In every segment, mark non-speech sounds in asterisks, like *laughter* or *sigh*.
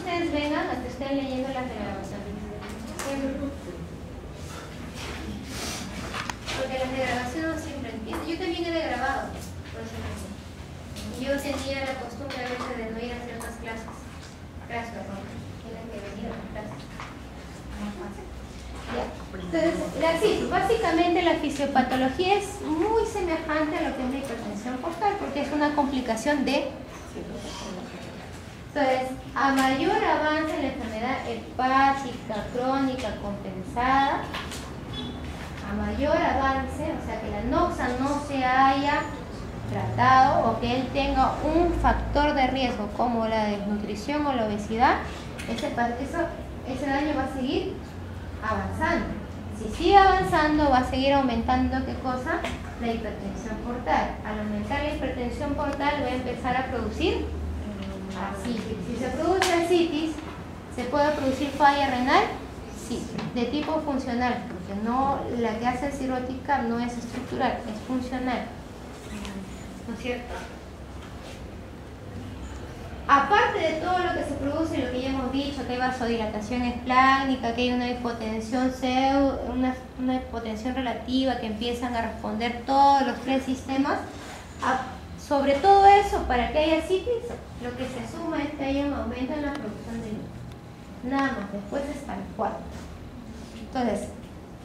ustedes vengan hasta estén leyendo de grabación. Porque las de grabación no siempre entiendo. Yo también he grabado, por eso Yo tenía la costumbre a veces de no ir a unas clases. Perdón. Tienen que venir a las clases. Entonces, la, sí, básicamente la fisiopatología es muy semejante a lo que es la hipertensión portal porque es una complicación de entonces, a mayor avance en la enfermedad hepática, crónica, compensada, a mayor avance, o sea que la noxa no se haya tratado o que él tenga un factor de riesgo como la desnutrición o la obesidad, ese, ese daño va a seguir avanzando. Si sigue avanzando, va a seguir aumentando, ¿qué cosa? La hipertensión portal. Al aumentar la hipertensión portal, va a empezar a producir Si se produce asitis, ¿se puede producir falla renal? Sí, de tipo funcional, porque no la que hace cirrótica no es estructural, es funcional. ¿No es cierto? Aparte de todo lo que se produce, lo que ya hemos dicho, que hay vasodilatación esplánica, que hay una hipotensión una, una hipotensión relativa, que empiezan a responder todos los tres sistemas, sobre todo eso, para que haya citis, lo que se suma es que haya un aumento en la producción de líquido. Nada más, después está el cuarto. Entonces,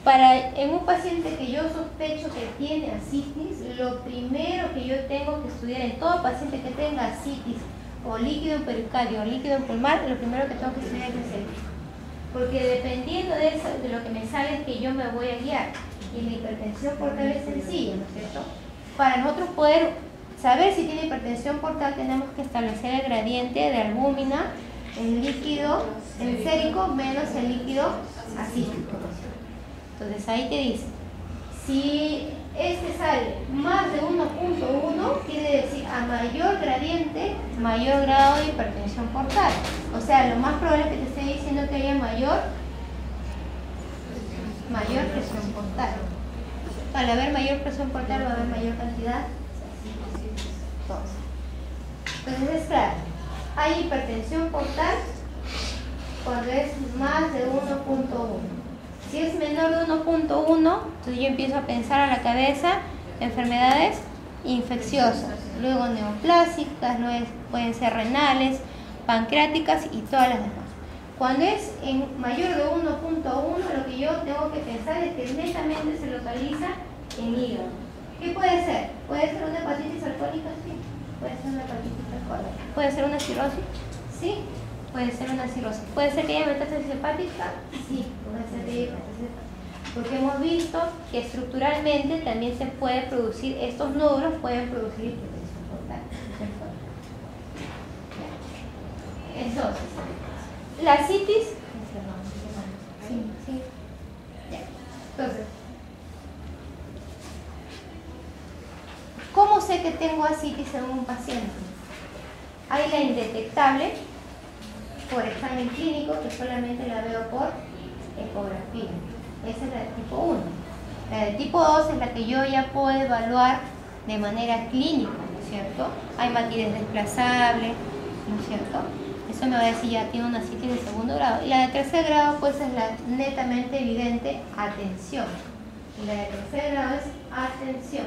para en un paciente que yo sospecho que tiene asitis, lo primero que yo tengo que estudiar en todo paciente que tenga asitis o líquido en pericardio o líquido en pulmón, lo primero que tengo que estudiar es el Porque dependiendo de, eso, de lo que me sale es que yo me voy a guiar. Y la hipertensión portal es sencilla, ¿no es cierto? Para nosotros poder saber si tiene hipertensión portal tenemos que establecer el gradiente de albúmina en líquido en sérico menos el líquido acítico. Entonces ahí te dice, si este sale más de 1.1, quiere decir a mayor gradiente, mayor grado de hipertensión portal. O sea, lo más probable es que te esté diciendo que haya mayor, mayor presión portal. Al haber mayor presión portal va a haber mayor cantidad entonces es claro, hay hipertensión portal cuando es más de 1.1. Si es menor de 1.1, entonces yo empiezo a pensar a la cabeza enfermedades infecciosas, luego neoplásicas, luego pueden ser renales, pancreáticas y todas las demás. Cuando es en mayor de 1.1, lo que yo tengo que pensar es que netamente se localiza en hígado. ¿Qué puede ser? Puede ser una hepatitis alcohólica, sí. Puede ser una hepatitis alcohólica. Puede ser una cirrosis, sí. Puede ser una cirrosis. Puede ser que haya metástasis hepática, sí. Puede ser que haya metástasis Porque hemos visto que estructuralmente también se puede producir, estos nódulos pueden producir hipertensión portal. Entonces, la citis. Sí, sí. Entonces, ¿Cómo sé que tengo asitis en un paciente? Hay la indetectable por examen clínico que solamente la veo por ecografía. Esa es la de tipo 1. La de tipo 2 es la que yo ya puedo evaluar de manera clínica, ¿no es cierto? Hay matidez desplazable, ¿no es cierto? Eso me va a decir ya tiene una asitis de segundo grado. Y la de tercer grado pues es la netamente evidente atención. Y la de tercer grado es atención.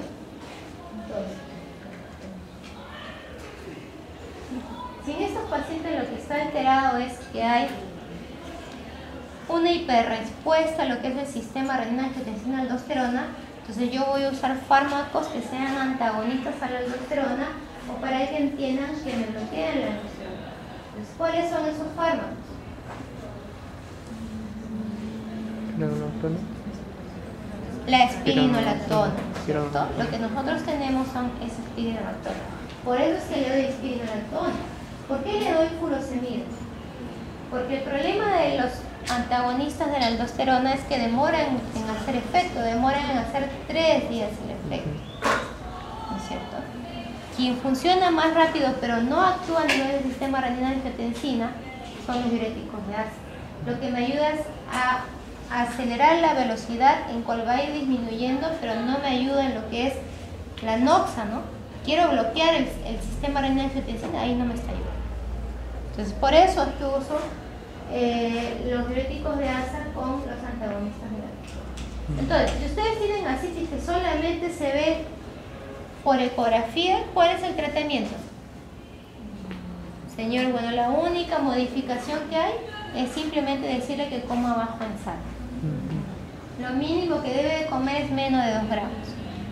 Si en estos pacientes lo que está alterado es que hay una hiperrespuesta a lo que es el sistema renal angiotensina aldosterona, entonces yo voy a usar fármacos que sean antagonistas a la aldosterona o para que entiendan que me bloquean la aldosterona. Entonces, ¿cuáles son esos fármacos? La espirinolactona, ¿cierto? Lo que nosotros tenemos son es espirinolactona. Por eso es que le doy espirinolactona. ¿Por qué le doy furosemida? Porque el problema de los antagonistas de la aldosterona es que demoran en hacer efecto, demoran en hacer tres días el efecto. ¿No es cierto? Quien funciona más rápido pero no actúa a nivel del sistema renal angiotensina son los diuréticos de ácido. Lo que me ayuda es a acelerar la velocidad en cual va a ir disminuyendo, pero no me ayuda en lo que es la noxa, ¿no? Quiero bloquear el, sistema renal angiotensina, ahí no me está ayudando. Entonces, por eso es que uso eh, los diuréticos de asa con los antagonistas de la Entonces, si ustedes tienen asitis que solamente se ve por ecografía, ¿cuál es el tratamiento? Señor, bueno, la única modificación que hay es simplemente decirle que coma bajo en sal. Lo mínimo que debe comer es menos de 2 gramos.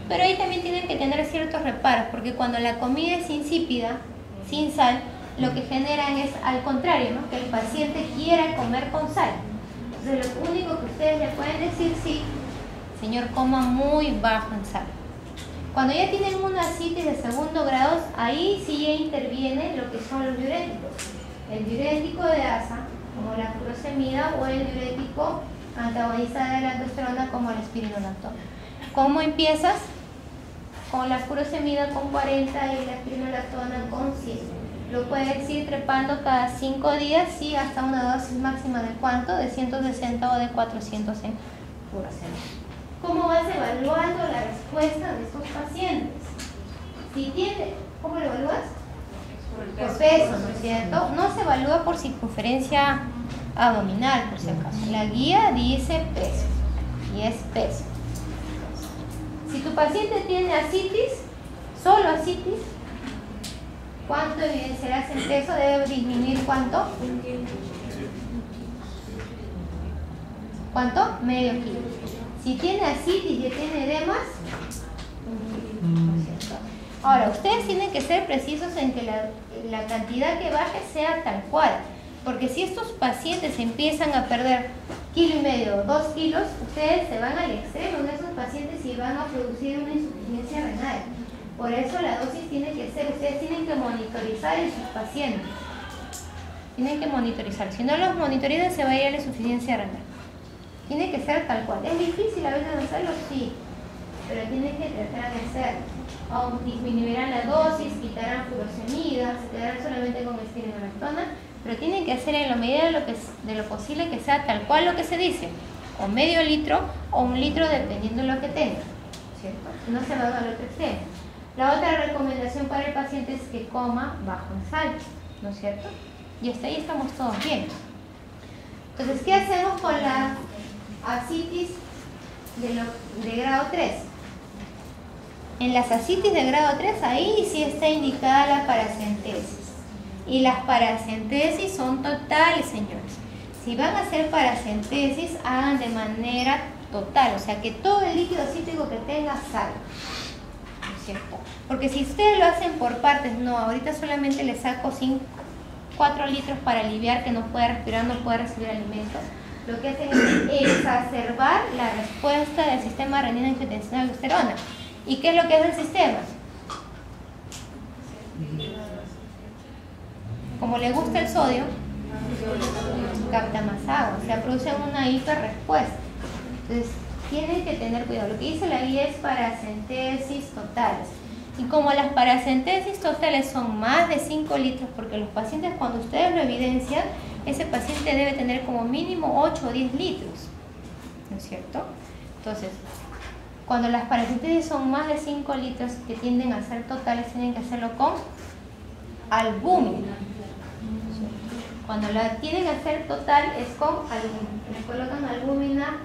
Pero ahí también tienen que tener ciertos reparos, porque cuando la comida es insípida, sin sal, lo que generan es al contrario, ¿no? que el paciente quiera comer con sal. Entonces lo único que ustedes le pueden decir, sí, señor, coma muy bajo en sal. Cuando ya tienen una citis de segundo grado, ahí sí ya interviene lo que son los diuréticos. El diurético de asa, como la furosemida, o el diurético antagonista de la aldosterona, como el espironolactona. ¿Cómo empiezas? Con la furosemida con 40 y la espironolactona con 100. Lo puedes ir trepando cada 5 días, sí, hasta una dosis máxima de cuánto? De 160 o de 400 en furosemida. ¿Cómo vas evaluando la respuesta de estos pacientes? Si tiene, ¿cómo lo evalúas? Por peso, ¿no es cierto? No se evalúa por circunferencia abdominal, por si acaso. La guía dice peso, y es peso. Si tu paciente tiene asitis, solo asitis, ¿cuánto evidenciarás en peso? Debe disminuir cuánto? ¿Cuánto? Medio kilo. Si tiene asitis y tiene edemas, Ahora, ustedes tienen que ser precisos en que la, cantidad que baje sea tal cual. Porque si estos pacientes empiezan a perder kilo y medio, dos kilos, ustedes se van al extremo de esos pacientes y van a producir una insuficiencia renal. Por eso la dosis tiene que ser, ustedes tienen que monitorizar en sus pacientes. Tienen que monitorizar. Si no los monitorizan, se va a ir a la insuficiencia renal. Tiene que ser tal cual. ¿Es difícil a veces hacerlo? Sí, pero tiene que tratar de hacerlo. O disminuirán la dosis, quitarán furosemida, se quedarán solamente con espironolactona, pero tienen que hacer en la medida de lo, que, posible que sea tal cual lo que se dice, o medio litro o un litro dependiendo de lo que tenga, ¿cierto? No se va al otro extremo. La otra recomendación para el paciente es que coma bajo en sal, ¿no es cierto? Y hasta ahí estamos todos bien. Entonces, ¿qué hacemos con la asitis de, grado 3. En las asitis de grado 3, ahí sí está indicada la paracentesis. Y las paracentesis son totales, señores. Si van a hacer paracentesis, hagan de manera total, o sea que todo el líquido cítrico que tenga salga. Cierto? Porque si ustedes lo hacen por partes, no, ahorita solamente le saco 4 litros para aliviar que no puede respirar, no puede recibir alimentos lo que hacen es *coughs* exacerbar la respuesta del sistema renina angiotensina aldosterona. ¿Y qué es lo que hace el sistema? Como le gusta el sodio, capta más agua, o sea, produce una hiperrespuesta. Entonces, tienen que tener cuidado. Lo que dice la guía es paracentesis totales. Y como las paracentesis totales son más de 5 litros, porque los pacientes cuando ustedes lo evidencian, ese paciente debe tener como mínimo 8 o 10 litros, ¿no es cierto? Entonces, cuando las paracentesis son más de 5 litros que tienden a ser totales, tienen que hacerlo con albúmina. Cuando la tienen que hacer total es con albúmina. Le colocan albúmina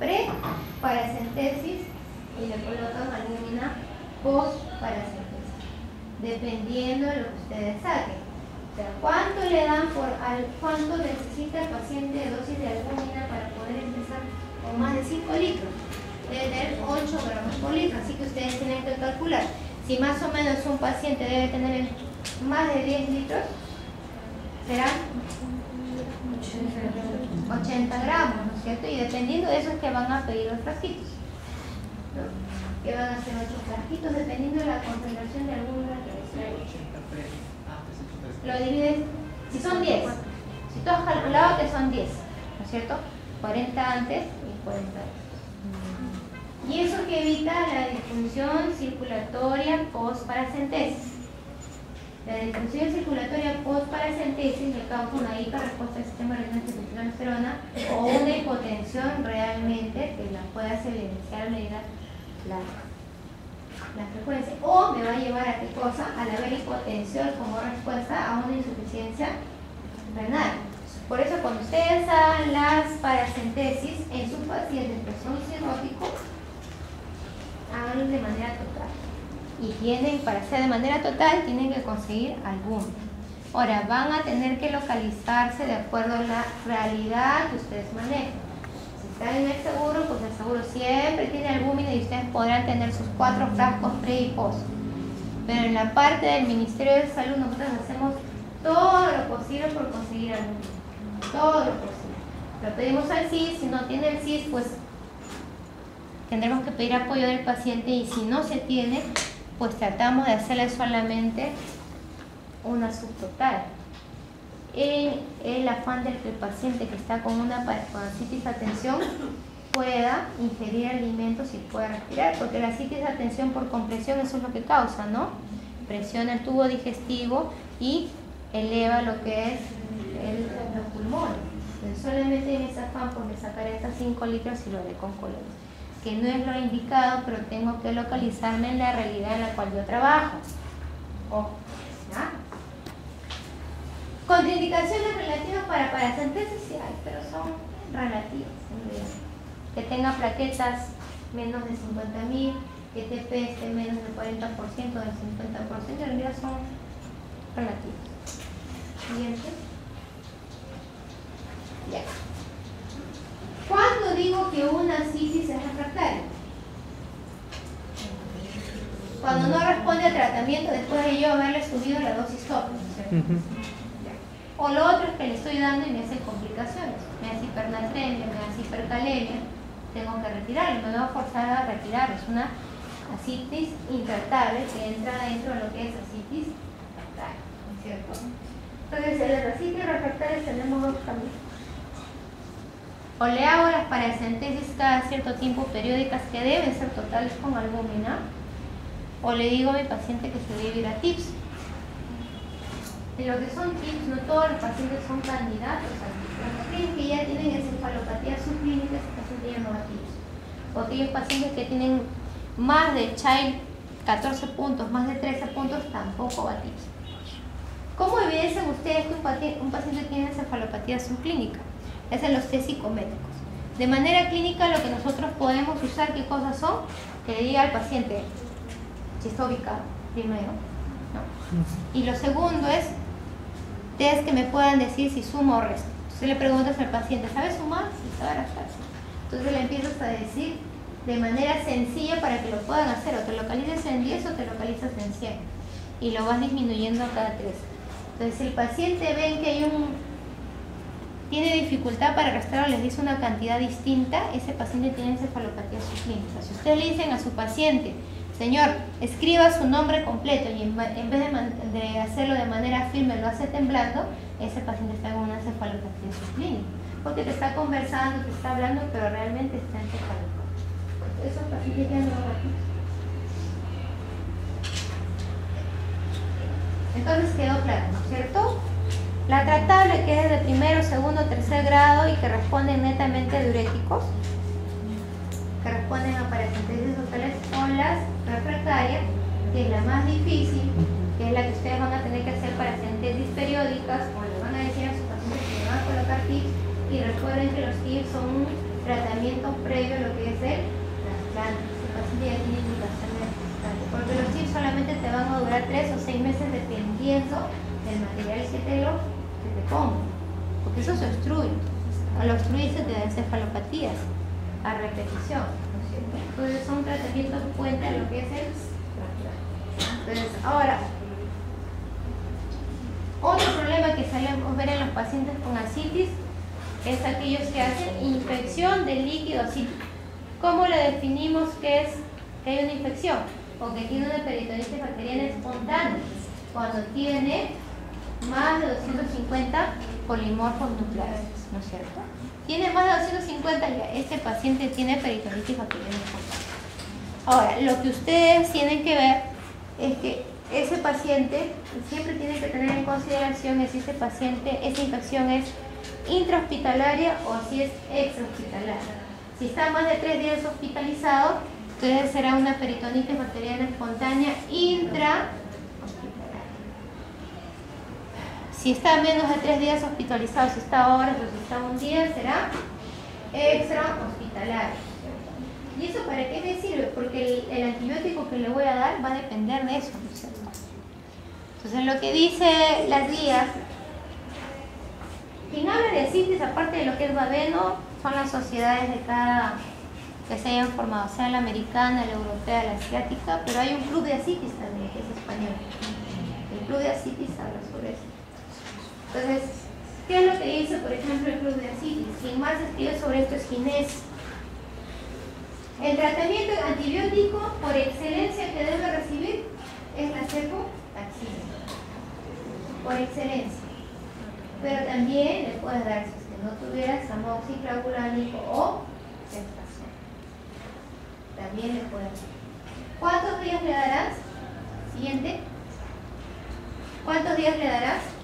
pre-paracentesis y le colocan albúmina post-paracentesis, dependiendo de lo que ustedes saquen. ¿cuánto le dan por al, cuánto necesita el paciente de dosis de albúmina para poder empezar con más de 5 litros? Debe tener 8 gramos por litro, así que ustedes tienen que calcular. Si más o menos un paciente debe tener más de 10 litros, serán 80 gramos, ¿no es cierto? Y dependiendo de eso es que van a pedir los frasquitos. Que van a ser 8 frasquitos dependiendo de la concentración de albúmina que lo divides, si son 10, si tú has calculado que son 10, ¿no es cierto? 40 antes y 40 después. Y eso que evita la disfunción circulatoria post-paracentesis. La disfunción circulatoria post-paracentesis le causa una hiperrespuesta del sistema renal o una hipotensión realmente que la pueda evidenciar a la la frecuencia, o me va a llevar a qué cosa, al haber hipotensión como respuesta a una insuficiencia renal. Por eso cuando ustedes hagan las paracentesis en sus pacientes que son cirróticos, háganlo de manera total. Y tienen, para hacer de manera total, tienen que conseguir alguno. Ahora, van a tener que localizarse de acuerdo a la realidad que ustedes manejan. Si están en el seguro, pues el seguro siempre tiene albúmina y ustedes podrán tener sus cuatro frascos pre y post. Pero en la parte del Ministerio de Salud nosotros hacemos todo lo posible por conseguir albúmina. Todo lo posible. Lo pedimos al CIS, si no tiene el CIS, pues tendremos que pedir apoyo del paciente y si no se tiene, pues tratamos de hacerle solamente una subtotal. En el afán del que el paciente que está con una citis atención pueda ingerir alimentos y pueda respirar, porque la citis atención por compresión eso es lo que causa, ¿no? Presiona el tubo digestivo y eleva lo que es el, los pulmones. Entonces, solamente en ese afán por sacar estas 5 litros y lo de con colores que no es lo indicado, pero tengo que localizarme en la realidad en la cual yo trabajo. ¿ya? Contraindicaciones relativas para paracentesis sí hay, pero son relativas Que tenga plaquetas menos de 50.000, que te pese menos del 40% del 50%, en realidad son relativas. Siguiente. Ya. ¿Cuándo digo que una citis es refractaria? Cuando no responde al tratamiento después de yo haberle subido la dosis tope. O lo otro es que le estoy dando y me hace complicaciones. Me hace hipernatremia, me hace hipercalemia. Tengo que retirarlo, me voy a forzar a retirar. Es una asitis intratable que entra dentro de lo que es asitis refractaria. ¿Cierto? Entonces, en las asitis refractarias tenemos dos caminos o le hago las paracentesis cada cierto tiempo periódicas que deben ser totales con albúmina, o le digo a mi paciente que se debe ir a TIPS. De lo que son TIPS, no todos los pacientes son candidatos a TIPS. Los pacientes que ya tienen encefalopatía subclínica, ese paciente ya no va a TIPS. O aquellos pacientes que tienen más de Child 14 puntos, más de 13 puntos, tampoco va a TIPS. ¿Cómo evidencian ustedes que un paciente tiene encefalopatía subclínica? Es en los test psicométricos. De manera clínica lo que nosotros podemos usar, ¿qué cosas son? Que le diga al paciente si está ubicado, primero. Y lo segundo es test que me puedan decir si suma o resta. Entonces le preguntas al paciente, ¿sabe sumar? Sí, sabe restar. Entonces le empiezas a decir de manera sencilla para que lo puedan hacer. O te localizas en 10 o te localizas en 100. Y lo vas disminuyendo a cada 3. Entonces si el paciente ve que hay un tiene dificultad para arrastrar o les dice una cantidad distinta, ese paciente tiene encefalopatía subclínica. Si ustedes le dicen a su paciente, señor, escriba su nombre completo y en, vez de, hacerlo de manera firme lo hace temblando, ese paciente está con una encefalopatía subclínica. Porque te está conversando, te está hablando, pero realmente está encefalopatía. Esos pacientes ya Entonces quedó claro, ¿no es cierto? La tratable que es de primero, segundo, tercer grado y que responden netamente diuréticos, que responden a paracentesis totales, son las refractarias, que es la más difícil, que es la que ustedes van a tener que hacer para paracentesis periódicas, o le van a decir a sus pacientes que le van a colocar TIPS, y recuerden que los TIPS son un tratamiento previo a lo que es el trasplante. El paciente trasplante, porque los TIPS solamente te van a durar 3 o 6 meses dependiendo del material que te lo porque eso se obstruye. Al obstruirse te da encefalopatías a repetición. Entonces son tratamientos cuenta lo que es el Entonces, ahora, otro problema que solemos ver en los pacientes con ascitis es aquellos que hacen infección del líquido acítico. ¿Cómo le definimos que es que hay una infección? O que tiene una peritonitis bacteriana espontánea. Cuando tiene más de 250 polimorfos nucleares, ¿no es cierto? Tiene más de 250, ya este paciente tiene peritonitis bacteriana Ahora, lo que ustedes tienen que ver es que ese paciente siempre tiene que tener en consideración si ese paciente, esa infección es intrahospitalaria o si es extrahospitalaria. Si está más de tres días hospitalizado, entonces será una peritonitis bacteriana espontánea intra Si está menos de tres días hospitalizado, si está horas o si está un día, será extra hospitalario. ¿Y eso para qué me sirve? Porque el, antibiótico que le voy a dar va a depender de eso. Entonces lo que dice las guías, quien habla de CITES, aparte de lo que es Babeno, son las sociedades de cada que se hayan formado, sea la americana, la europea, la asiática, pero hay un club de asitis también, que es español. El club de asitis habla sobre eso. Entonces, ¿qué es lo que dice, por ejemplo, el club de asitis? Quien más escribe sobre esto es Ginés. El tratamiento antibiótico por excelencia que debe recibir es la cefotaxina. Por excelencia. Pero también le puedes dar, si usted no tuviera amoxiclavulánico o también le puedes ¿Cuántos días le darás? Siguiente. ¿Cuántos días le darás?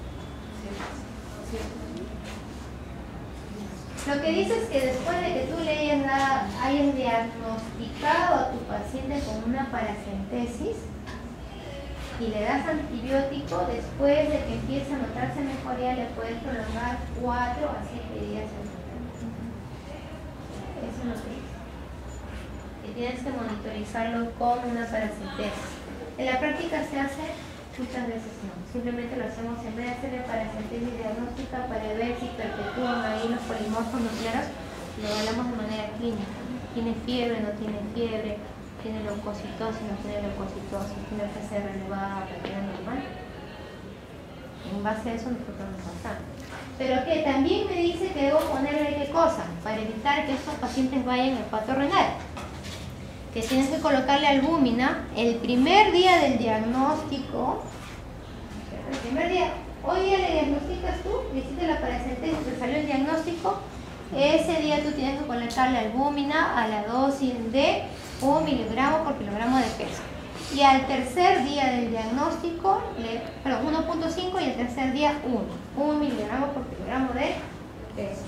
Lo que dice es que después de que tú le hayas, diagnosticado a tu paciente con una paracentesis y le das antibiótico, después de que empiece a notarse mejoría, le puedes prolongar 4 a 7 días el tratamiento. Eso es lo que dice tienes que monitorizarlo con una paracentesis. En la práctica se hace, muchas veces no. Simplemente lo hacemos en de hacerle paracentesis diagnóstica para ver si perpetúan ahí los polimorfos nucleares, lo hablamos de manera clínica. ¿Tiene fiebre, no tiene fiebre? ¿Tiene leucocitosis, no tiene leucocitosis? ¿Tiene PCR elevada, tiene normal? En base a eso nosotros nos basamos. Pero que también me dice que debo ponerle qué cosa para evitar que estos pacientes vayan al pato renal que tienes que colocarle albúmina el primer día del diagnóstico. El primer día, hoy día le diagnosticas tú, le hiciste la paracentesis, te salió el diagnóstico. Ese día tú tienes que colocarle albúmina a la dosis de 1 miligramo por kilogramo de peso. Y al tercer día del diagnóstico, perdón, 1.5 y el tercer día 1. 1 miligramo por kilogramo de peso.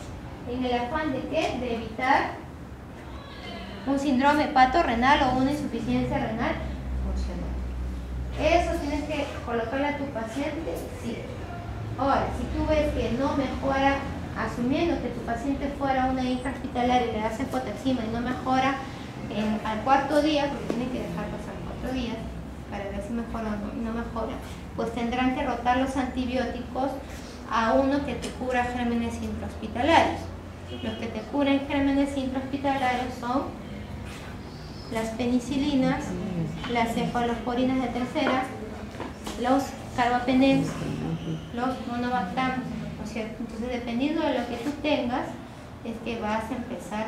En el afán de qué? De evitar un síndrome hepato-renal o una insuficiencia renal funcional. Eso tienes que colocarle a tu paciente, sí. Ahora, si tú ves que no mejora, asumiendo que tu paciente fuera una intrahospitalaria y le das hipotaxima y no mejora en, al cuarto día, porque tiene que dejar pasar cuatro días para ver si mejora o no, no mejora, pues tendrán que rotar los antibióticos a uno que te cura gérmenes intrahospitalarios. Los que te curan gérmenes intrahospitalarios son las penicilinas, las cefalosporinas de tercera, los carbapenems, los monobactams, ¿no es cierto? Entonces, dependiendo de lo que tú tengas, es que vas a empezar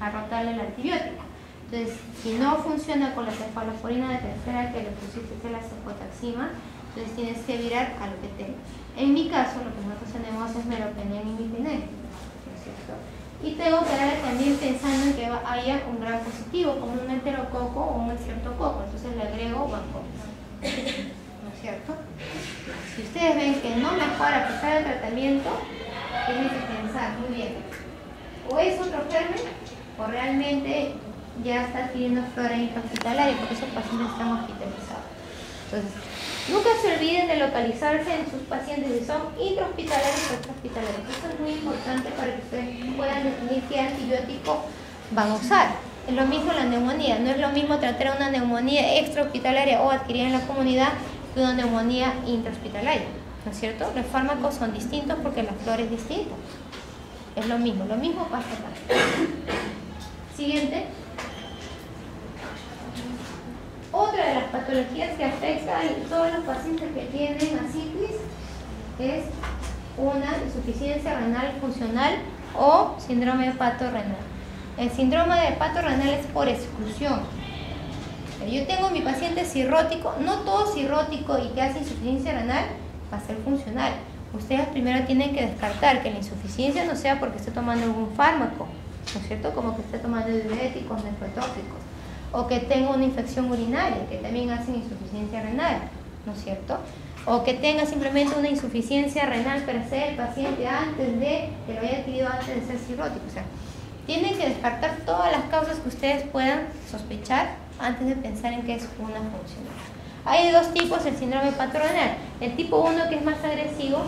a, rotarle el antibiótico. Entonces, si no funciona con la cefalosporina de tercera que le pusiste la cefotaxima, entonces tienes que virar a lo que tengas. En mi caso, lo que nosotros tenemos es meropenem y mipinel, ¿no es cierto? Y tengo que darle también pensando en que haya un gran positivo, como un enterococo o un coco. Entonces le agrego banco. ¿No es cierto? Si ustedes ven que no mejora a pesar del tratamiento, tienen que pensar muy bien. O es otro germen, o realmente ya está adquiriendo flora intrahospitalaria, porque esos pacientes están hospitalizados. Entonces, nunca se olviden de localizarse en sus pacientes si son intrahospitalarios o extrahospitalarios. Esto es muy importante para que ustedes puedan definir qué antibiótico van a usar. Es lo mismo la neumonía, no es lo mismo tratar una neumonía extrahospitalaria o adquirida en la comunidad que una neumonía intrahospitalaria. ¿No es cierto? Los fármacos son distintos porque la flora es distinta. Es lo mismo, lo mismo pasa acá. Siguiente. Otra de las patologías que afecta a todos los pacientes que tienen asitis es una insuficiencia renal funcional o síndrome hepato-renal. El síndrome de hepato-renal es por exclusión. Yo tengo mi paciente cirrótico, no todo cirrótico y que hace insuficiencia renal va a ser funcional. Ustedes primero tienen que descartar que la insuficiencia no sea porque esté tomando algún fármaco, ¿no es cierto? Como que esté tomando diuréticos, nefrotóxicos o que tenga una infección urinaria, que también hace insuficiencia renal, ¿no es cierto? O que tenga simplemente una insuficiencia renal per se el paciente antes de, que lo haya adquirido antes de ser cirrótico. O sea, tienen que descartar todas las causas que ustedes puedan sospechar antes de pensar en que es una funcional. Hay dos tipos del síndrome patronal. El tipo 1 que es más agresivo,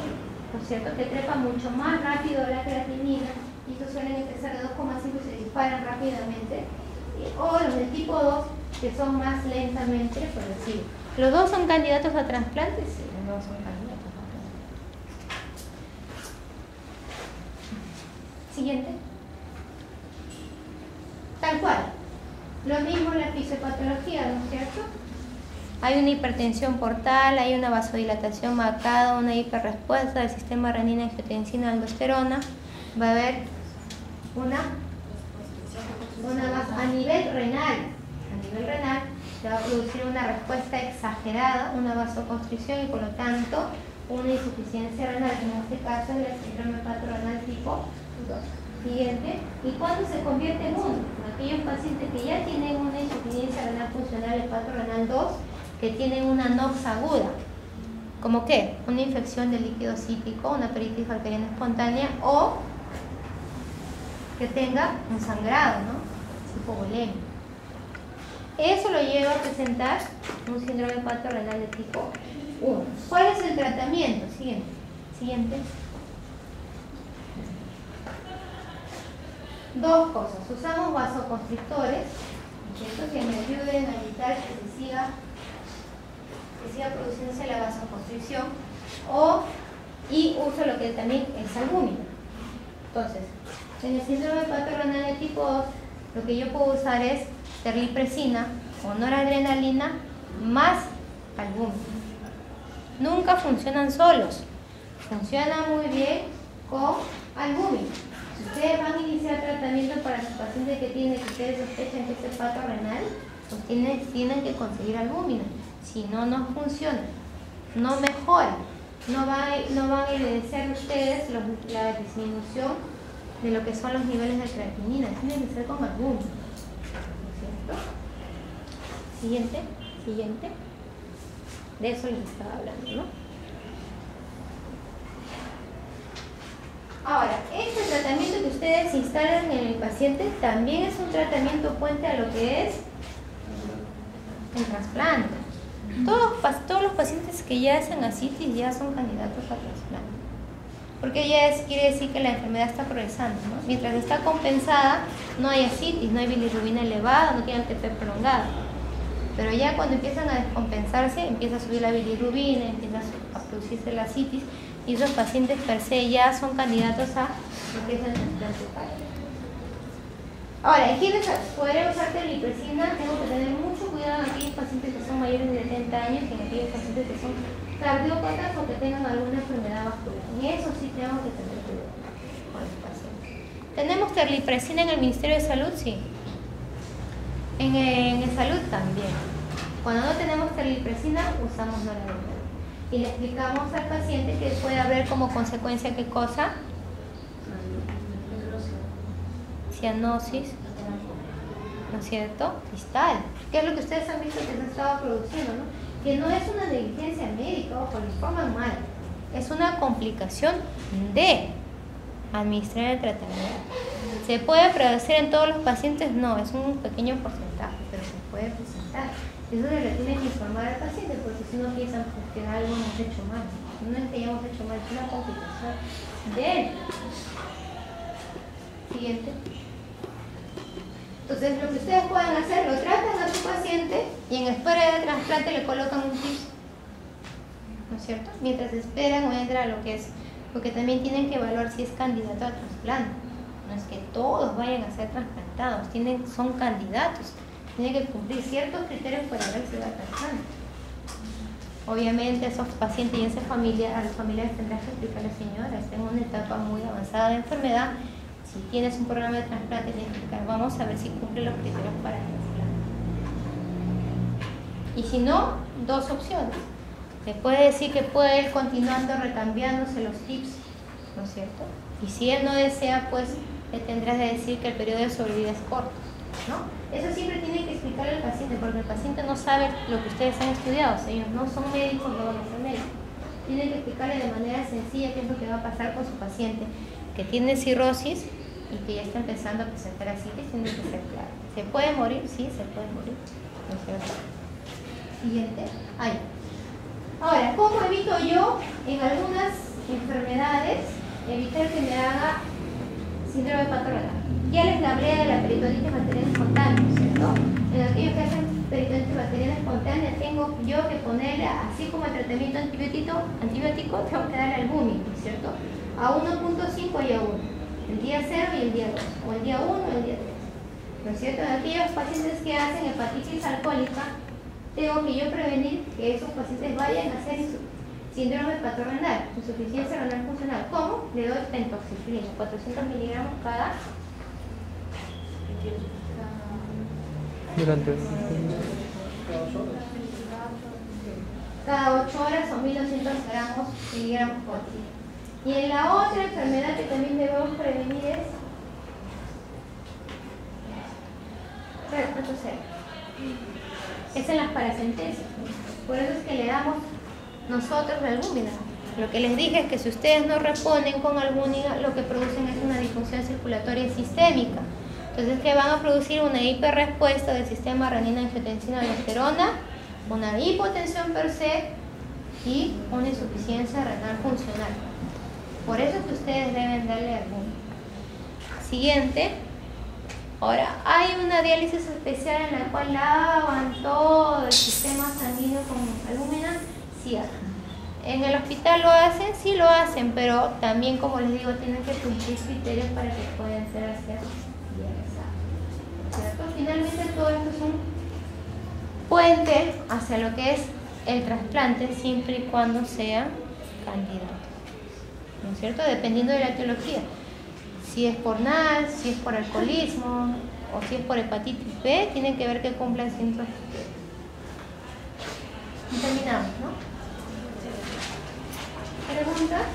¿no es cierto? Que trepa mucho más rápido la creatinina y estos suelen empezar de 2,5 y se disparan rápidamente. O los del tipo 2 que son más lentamente progresivos. ¿Los dos son candidatos a trasplantes? Sí, los dos son candidatos a trasplantes. Siguiente. Tal cual. Lo mismo en la fisiopatología, ¿no es cierto? Hay una hipertensión portal, hay una vasodilatación marcada, una hiperrespuesta del sistema renina, angiotensina, aldosterona. Va a haber una, una a nivel renal. A nivel renal se va a producir una respuesta exagerada, una vasoconstricción y por lo tanto una insuficiencia renal, en este caso es el síndrome patronal tipo 2. Siguiente. ¿Y cuándo se convierte en uno? Aquellos pacientes que ya tienen una insuficiencia renal funcional, renal 2, que tienen una NOx aguda. ¿Como qué? Una infección del líquido cítico, una peritis alcalina espontánea o que tenga un sangrado, ¿no? Tipo Eso lo lleva a presentar un síndrome renal de tipo 1. ¿Cuál es el tratamiento? Siguiente. Siguiente. Dos cosas. Usamos vasoconstrictores, ¿cierto? que me ayuden a evitar que se siga que siga produciéndose la vasoconstricción o y uso lo que también es albúmina. Entonces, en el síndrome patronal de tipo 2, lo que yo puedo usar es terlipresina o noradrenalina más albúmina. Nunca funcionan solos. Funciona muy bien con albúmina. Si ustedes van a iniciar tratamiento para su paciente que tiene que ustedes sospechan que es pato renal, pues tienen, tienen que conseguir albúmina. Si no, no funciona, no mejora, no, va, no van a evidenciar ustedes la disminución de lo que son los niveles de creatinina, tiene que ser con albúmina. ¿Cierto? Siguiente, siguiente. De eso les estaba hablando, ¿no? Ahora, este tratamiento que ustedes instalan en el paciente también es un tratamiento puente a lo que es el trasplante. Todos, todos los pacientes que ya hacen asitis ya son candidatos a trasplante. Porque ya quiere decir que la enfermedad está progresando. Mientras está compensada, no hay asitis, no hay bilirrubina elevada, no tiene TP prolongado. Pero ya cuando empiezan a descompensarse, empieza a subir la bilirrubina, empieza a producirse la asitis y esos pacientes per se ya son candidatos a lo que es el trasplante Ahora, ¿quiénes podrían usar terlipresina? Tengo que tener mucho cuidado en aquellos pacientes que son mayores de 70 años y en aquellos pacientes que son cardiópatas o que tengan alguna enfermedad vascular. En eso sí tengo que tener cuidado con los pacientes. ¿Tenemos terlipresina en el Ministerio de Salud? Sí. En, en salud también. Cuando no tenemos terlipresina, usamos noradrenalina. Y le explicamos al paciente que puede haber como consecuencia qué cosa? cianosis, ¿no es cierto? Cristal, que es lo que ustedes han visto que se ha estado produciendo, ¿no? Que no es una negligencia médica, ojo, lo informan mal, es una complicación de administrar el tratamiento. ¿Se puede producir en todos los pacientes? No, es un pequeño porcentaje, pero se puede presentar. Eso se le tiene que informar al paciente, porque si no piensan que algo hemos hecho mal. No es que hayamos hecho mal, es una complicación de él. Siguiente. Entonces, lo que ustedes pueden hacer, lo tratan a su paciente y en espera de trasplante le colocan un chip. ¿No es cierto? Mientras esperan o entra lo que es, porque también tienen que evaluar si es candidato a trasplante. No es que todos vayan a ser trasplantados, tienen, son candidatos. Tienen que cumplir ciertos criterios para ver si va a trasplante. Obviamente esos pacientes y esas familias, a las familias tendrán que explicarle, señora, está en una etapa muy avanzada de enfermedad, si tienes un programa de trasplante, vamos a ver si cumple los criterios para el trasplante. Y si no, dos opciones. Le puede decir que puede ir continuando recambiándose los tips, ¿no es cierto? Y si él no desea, pues le tendrás de decir que el periodo de sobrevida es corto, ¿no? Eso siempre tiene que explicarle al paciente, porque el paciente no sabe lo que ustedes han estudiado, ellos no son médicos, no van a ser médicos. Tienen que explicarle de manera sencilla qué es lo que va a pasar con su paciente que tiene cirrosis y que ya está empezando a presentar así, que tiene que ser claro. ¿Se puede morir? Sí, se puede morir. Siguiente. Ahí. Ahora, ¿cómo evito yo en algunas enfermedades evitar que me haga síndrome patronal? Ya les hablé de la peritonitis bacteriana espontánea, ¿cierto? En aquellos que hacen peritonitis bacteriana espontánea tengo yo que ponerle, así como el tratamiento antibiótico, antibiótico tengo que darle albúmico, ¿cierto? A 1.5 y a 1. El día 0 y el día 2. O el día 1 o el día 3. ¿No es cierto? En aquellos pacientes que hacen hepatitis alcohólica, tengo que yo prevenir que esos pacientes vayan a hacer síndrome patronal, insuficiencia renal funcional. ¿Cómo? Le doy pentoxiflina, 400 miligramos cada Durante cada 8 horas son 1200 gramos miligramos por día. Y en la otra enfermedad que también debemos prevenir es es en las paracentesis. Por eso es que le damos nosotros la albúmina. Lo que les dije es que si ustedes no responden con albúmina, lo que producen es una disfunción circulatoria sistémica. Entonces, que van a producir una hiperrespuesta del sistema renina angiotensina aldosterona, una hipotensión per se y una insuficiencia renal funcional. Por eso es que ustedes deben darle albúmina. Siguiente. Ahora, hay una diálisis especial en la cual lavan todo el sistema sanguíneo con albúmina, sí. En el hospital lo hacen, sí lo hacen, pero también, como les digo, tienen que cumplir criterios para que puedan ser así ¿Cierto? Finalmente, todo esto es un puente hacia lo que es el trasplante, siempre y cuando sea candidato. ¿No es cierto? Dependiendo de la teología si es por NAS, si es por alcoholismo o si es por hepatitis B, tienen que ver que cumplan ciertos Y terminamos, ¿no? ¿Preguntas?